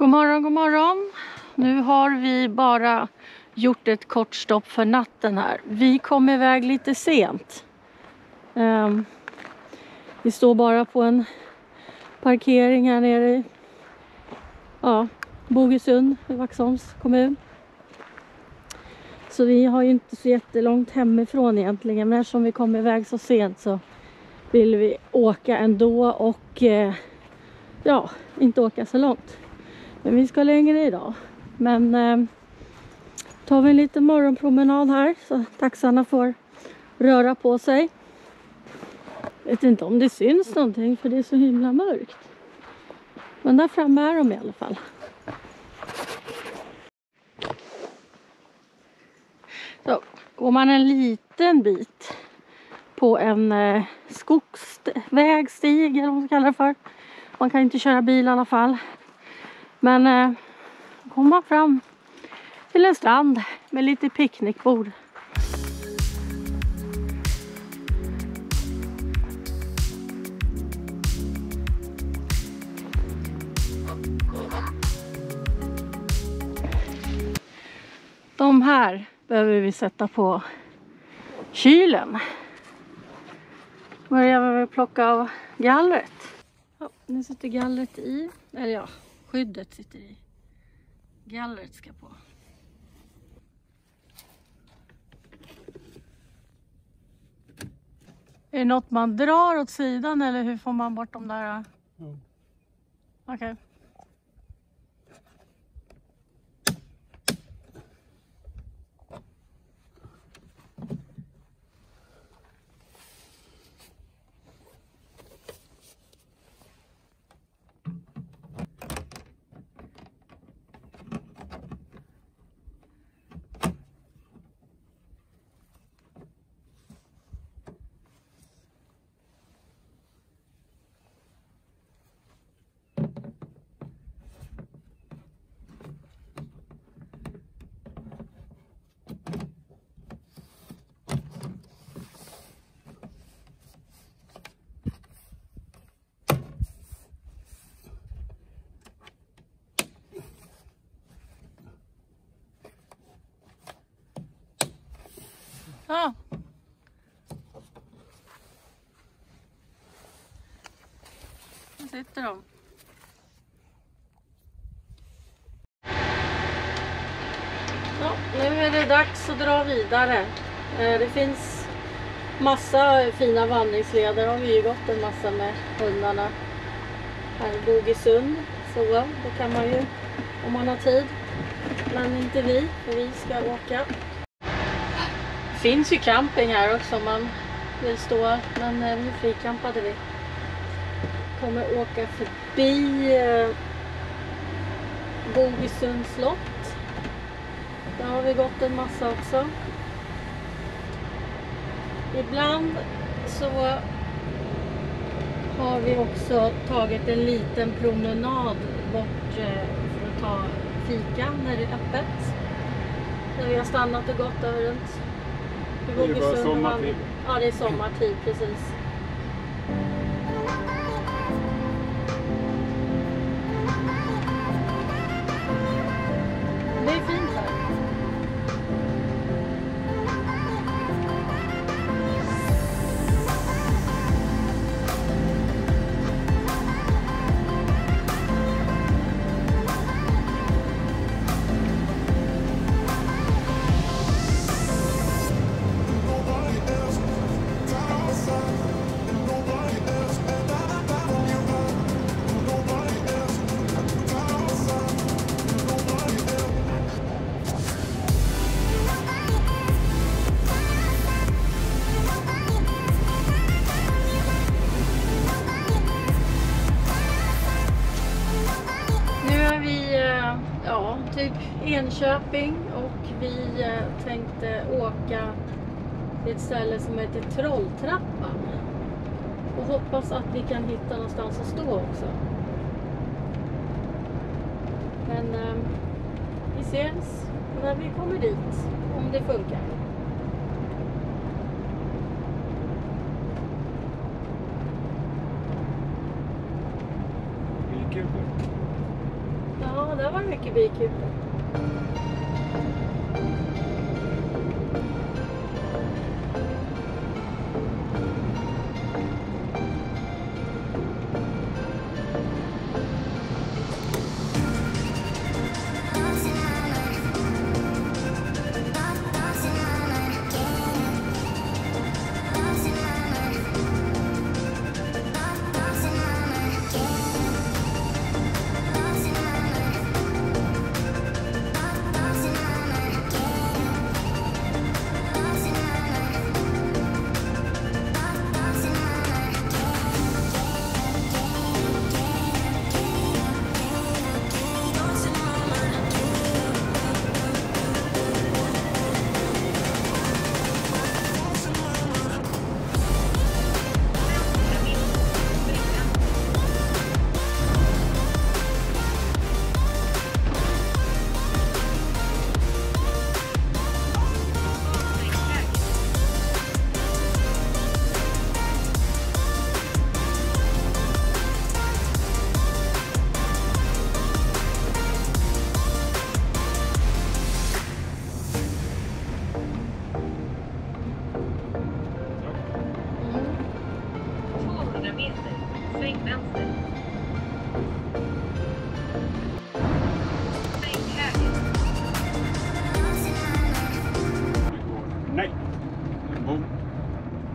God morgon, god morgon. Nu har vi bara gjort ett kort stopp för natten här. Vi kom iväg lite sent. Um, vi står bara på en parkering här nere i ja, Bogesund i Vaxholms kommun. Så vi har ju inte så jättelångt hemifrån egentligen men eftersom vi kom iväg så sent så vill vi åka ändå och eh, ja, inte åka så långt. Men vi ska längre idag. Men eh, tar vi en liten morgonpromenad här så taxarna får röra på sig. Vet inte om det syns någonting för det är så himla mörkt. Men där framme är de i alla fall. Så går man en liten bit på en eh, skogsvägstig eller vad man ska kalla det för. Man kan inte köra bil i alla fall. Men eh, kommer man fram till en strand med lite picknickbord. De här behöver vi sätta på kylen. Börjar vi plocka av gallret. Ja, nu sitter gallret i, eller ja, skyddet sitter i. Gallret ska på. Är det något man drar åt sidan eller hur får man bort de där? Ja. Okej. Okay. Ja. Där sitter de. Ja, nu är det dags att dra vidare. Eh, det finns massa fina vandringsleder har vi ju gått en massa med hundarna här i Bogesund. Så då kan man ju om man har tid. Men inte vi, för vi ska åka finns ju camping här också om man vill stå. Men eh, nu frikampade vi. Kommer åka förbi eh, Bogesunds slott. Där har vi gått en massa också. Ibland så har vi också tagit en liten promenad bort eh, för att ta fika när det är öppet. När vi har stannat och gått över runt det är bara sommartid. Ja, det är sommartid precis. Enköping och vi eh, tänkte åka till ett ställe som heter Trolltrappan. Och hoppas att vi kan hitta någonstans att stå också. Men eh, vi ses när vi kommer dit, om det funkar. Vilken Ja, där var mycket bikupor.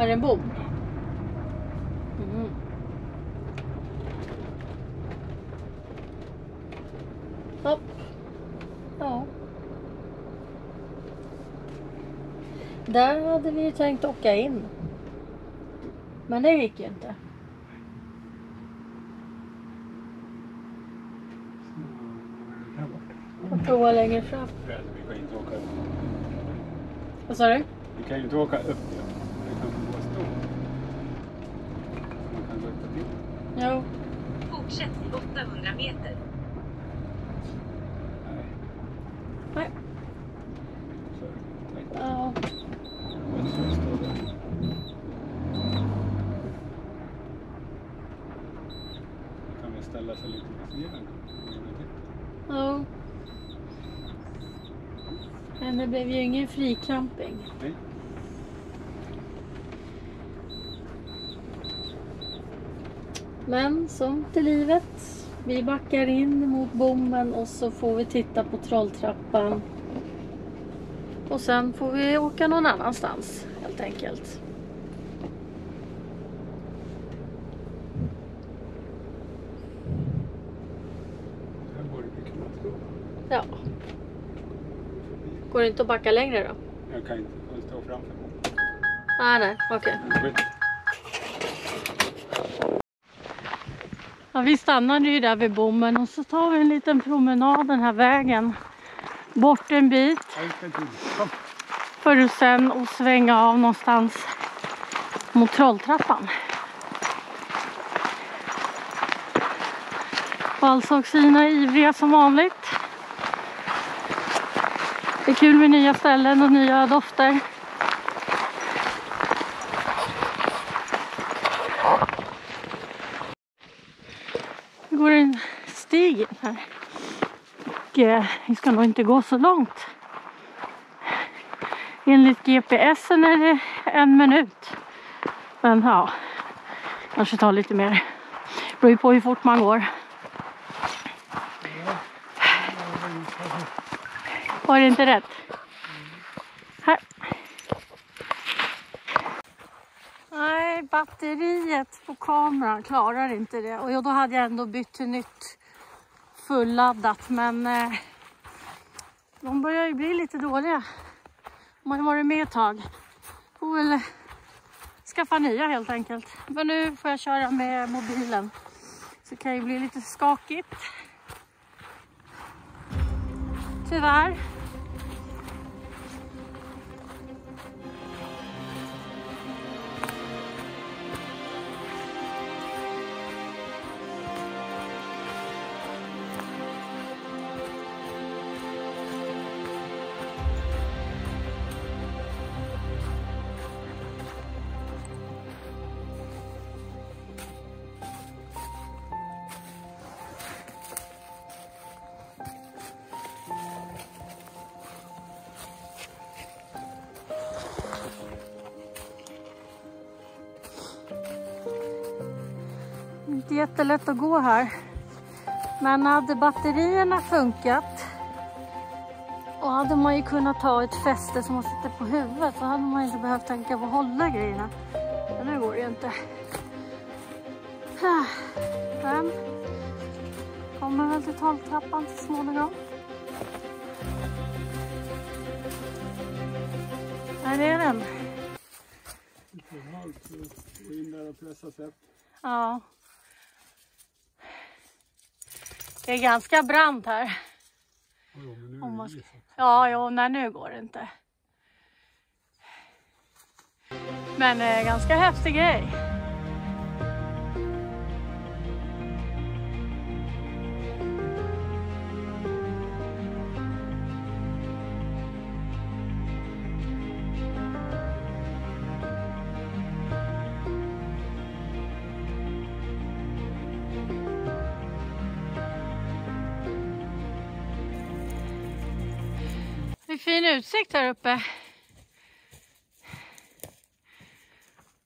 Är det en bom? Mm. Hopp. Ja. Där hade vi ju tänkt åka in. Men det gick ju inte. Jag provar längre fram. Vi kan inte åka upp. Vad sa du? Vi kan ju inte åka upp. Ja. Vi kan gå och stå. Man kan gå upp och titta. Jo. Fortsätt i 800 meter. Nej. Nej. Ja. Kan vi ställa sig lite vid sidan. Ja. Men det blev ju ingen fricamping. Nej. Men som till livet. Vi backar in mot bommen och så får vi titta på trolltrappan. Och sen får vi åka någon annanstans helt enkelt. Ja. Går det inte att backa längre då? Jag kan inte jag stå framför. Ah, nej, okej. Skit. Ja, vi stannade ju där vid bommen och så tar vi en liten promenad den här vägen. Bort en bit för att sen att svänga av någonstans mot Trolltrappan. Valsågsina är ivriga som vanligt. Det är kul med nya ställen och nya dofter. Det går en vägen här. Och eh, vi ska nog inte gå så långt. Enligt GPSen är det en minut. Men ja, kanske tar lite mer. Det beror ju på hur fort man går. Var det inte rätt? Här. Nej, batteriet på kameran klarar inte det. Och då hade jag ändå bytt till nytt fulladdat. Men eh, de börjar ju bli lite dåliga. De har ju varit med ett tag. Får väl skaffa nya helt enkelt. Men nu får jag köra med mobilen. Så det kan ju bli lite skakigt. Tyvärr. Jättelätt att gå här. Men hade batterierna funkat och hade man ju kunnat ta ett fäste som man sitter på huvudet så hade man inte behövt tänka på att hålla grejerna. Men nu går det ju inte. Men kommer väl till tolvtrappan så småningom. Där är den. Lite halt, så gå in där och pressa sig. Ja. Det är ganska brant här. Jo, men nu Om är man ska-. Ja, jo, nej nu går det inte. Men eh, ganska häftig grej. Fin utsikt här uppe.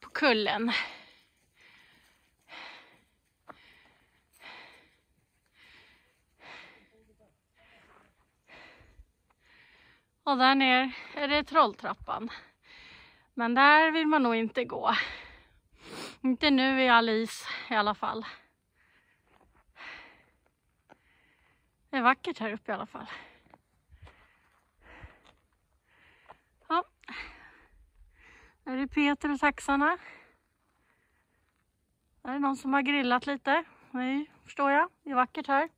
På kullen. Och där ner är det Trolltrappan. Men där vill man nog inte gå. Inte nu i all is i alla fall. Det är vackert här uppe i alla fall. Ja heter är Peter och saxarna. Där är någon som har grillat lite. Det förstår jag. Det är vackert här.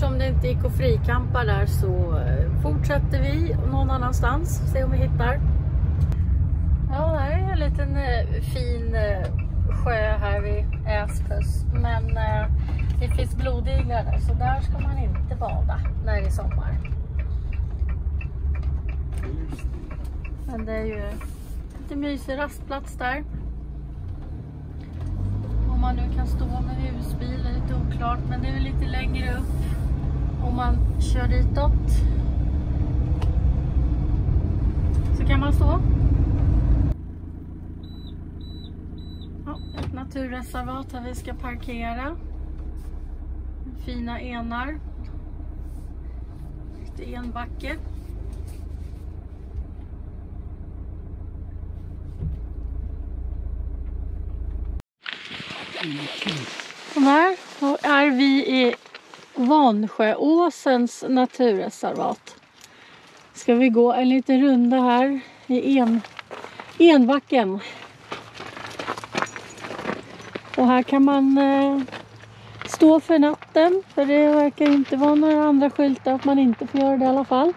Eftersom det inte gick att frikampa där så eh, fortsätter vi någon annanstans. Se om vi hittar. Ja, här är en liten eh, fin eh, sjö här vid Äspus. Men det finns blodiglar där så där ska man inte bada när det är sommar. Men det är ju lite mysig rastplats där. Om man nu kan stå med husbil är lite oklart men det är väl lite längre upp om man kör ditåt. Så kan man stå. Ja, ett naturreservat här vi ska parkera. Fina enar. Lite enbacke. Och här då är vi i Vansjöåsens naturreservat. Ska vi gå en liten runda här i en, Enbacken. Och här kan man eh, stå för natten. För det verkar inte vara några andra skyltar att man inte får göra det i alla fall.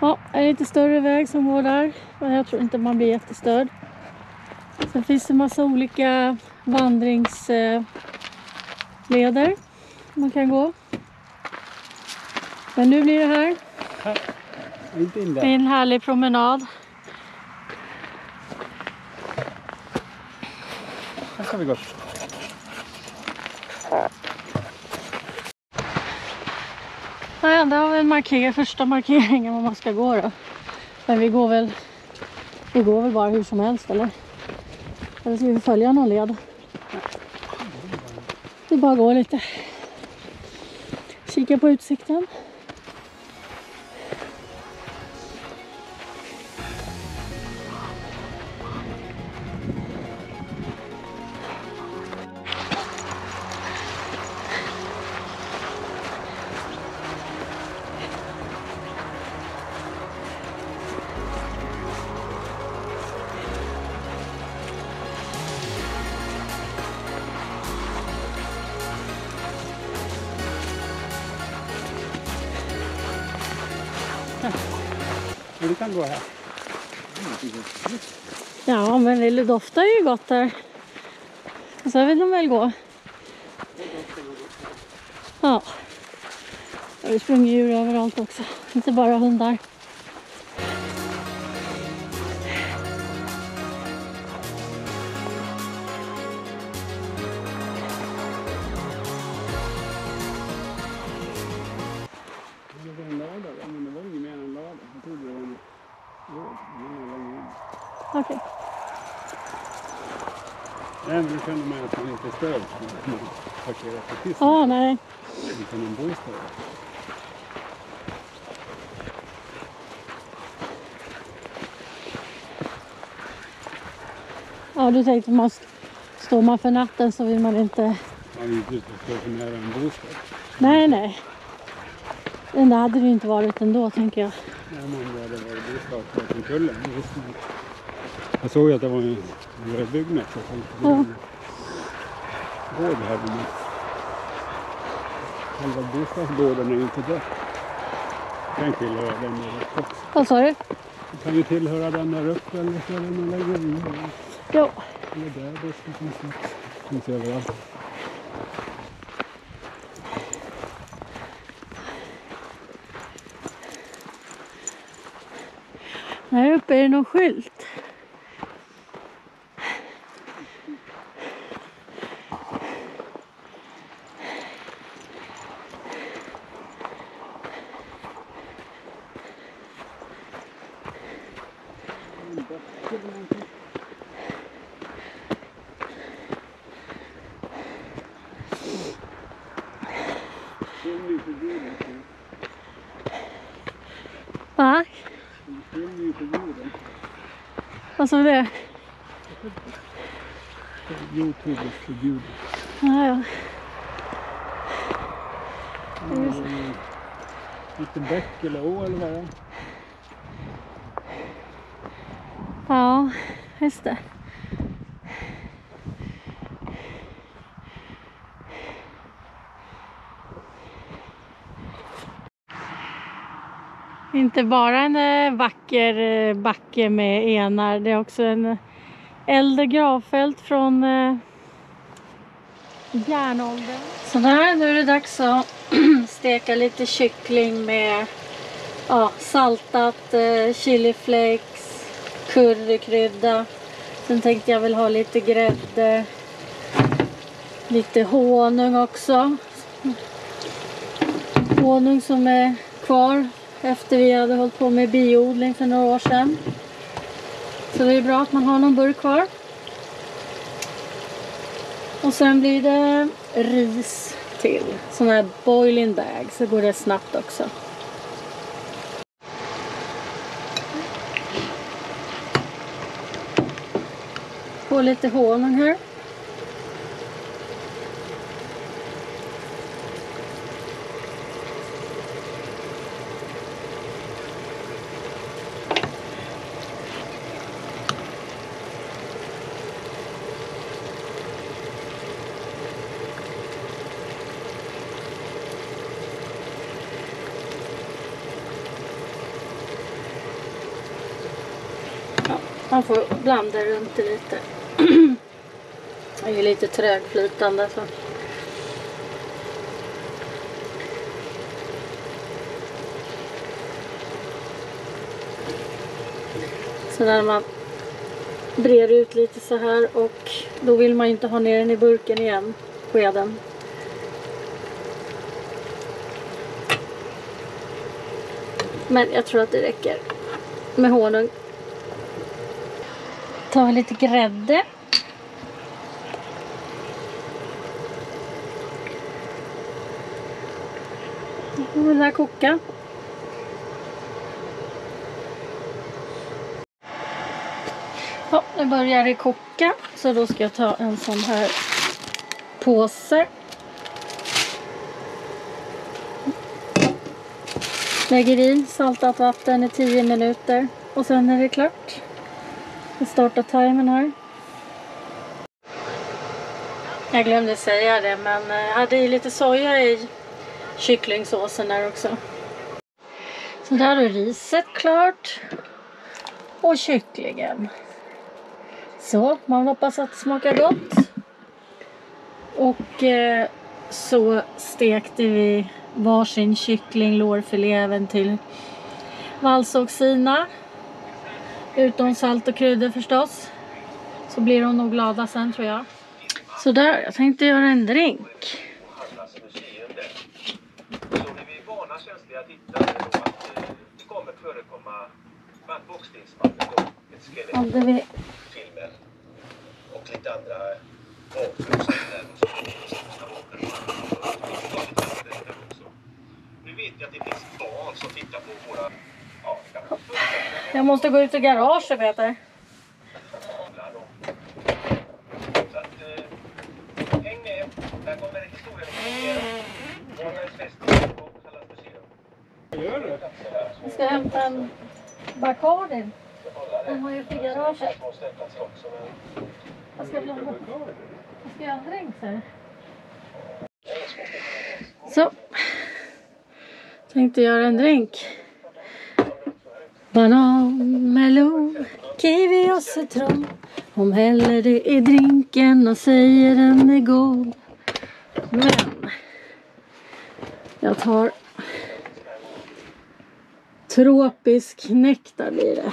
Ja, en lite större väg som går där. Men jag tror inte man blir jättestörd. Sen finns det massa olika vandringsleder man kan gå. Men nu blir det här in där. en härlig promenad. Här ska vi gå. Ja, där har vi en markering, första markeringen var man ska gå då. Men vi går väl, vi går väl bara hur som helst eller? Eller ska vi följa någon led? Det bara går lite. Kika på utsikten. Kan gå här. Ja, men det doftar ju gott här. Och så vill de väl gå. Ja. Det springer djur överallt också. Inte bara hundar. Okej. Nej, men då känner man att man inte stör. Man parkerar precis Ja, nej. utan en bostad. Ja, du tänkte man st- står man för natten så vill man inte... Man vill inte stå för nära en bostad. Nej, nej. Men det hade det ju inte varit ändå, tänker jag. Nej, men det hade varit bostad bakom kullen. Jag såg att det var en det var byggnad. Så jag tänkte, det var en gård här. Men själva bostadsgården är ju inte där. Den tillhör den där uppe också. Vad sa du? Det kan ju tillhöra den där uppe eller så är det någon längre in. Jo. Eller där bussen finns det. Finns överallt. Här uppe är det någon skylt. Va? Vad sa du det? Youtube är förbjudet. Ja, ja. Mm. Lite bäck eller å eller vad det är. Ja, just. Inte bara en eh, vacker eh, backe med enar, det är också en äldre gravfält från eh, järnåldern. Sådär, nu är det dags att steka lite kyckling med ja, saltat chiliflakes, currykrydda. Sen tänkte jag väl ha lite grädde, lite honung också. Honung som är kvar efter vi hade hållit på med biodling för några år sedan. Så det är bra att man har någon burk kvar. Och sen blir det ris till. Sådana här boiling bags. så går det snabbt också. På lite honung här. Man får blanda runt det lite. Det är ju lite trögflytande så. Så när man brer ut lite så här och då vill man ju inte ha ner den i burken igen, skeden. Men jag tror att det räcker med honung. Tar vi lite grädde. Den här koka. Ja, nu börjar det koka. Så då ska jag ta en sån här påse. Lägger i saltat vatten i 10 minuter. Och sen är det klart. Jag startar timern här. Jag glömde säga det men eh, jag hade i lite soja i kycklingsåsen där också. Så där är riset klart. Och kycklingen. Så, man hoppas att det smakar gott. Och eh, så stekte vi varsin kyckling lårfilé även till valsoxina Utom salt och kryddor förstås. Så blir de nog glada sen tror jag. Så där, jag tänkte göra en drink. Hallands museum där. Så är vi vana känsliga att eh, det kommer förekomma skelett, Hade vi filmer och lite andra vapen där. Där. Nu vet jag att det finns barn som tittar på våra Ja, Jag måste gå ut i garaget Peter. eh, häng med. Här kommer historien. Fest museum. Vad gör du? Jag ska hämta en Bacardi. Den har ju i garaget. Jag ska, blanda. jag ska göra en drink här. Så. Tänkte göra en drink. Banan, melon, kiwi och citron. Hon häller det i drinken och säger den är god. Men jag tar tropisk nektar blir det.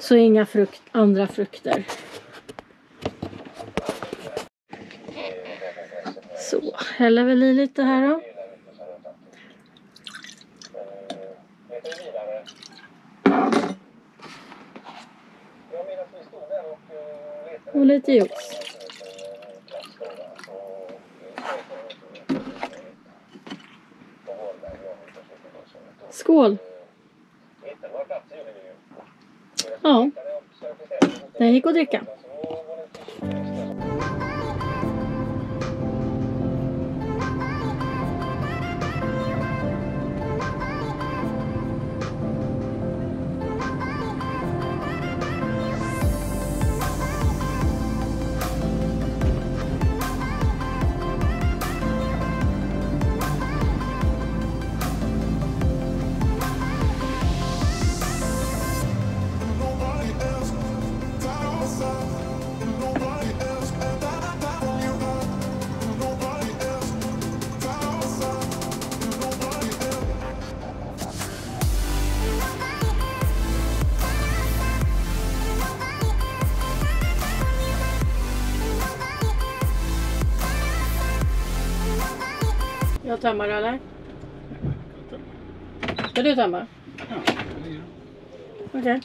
Så inga frukt, andra frukter. Så, häller väl i lite här då. Och lite juice. Skål! Ja, den gick att dricka. Jag tömmer eller? Ska du tömma? Ja. Okej.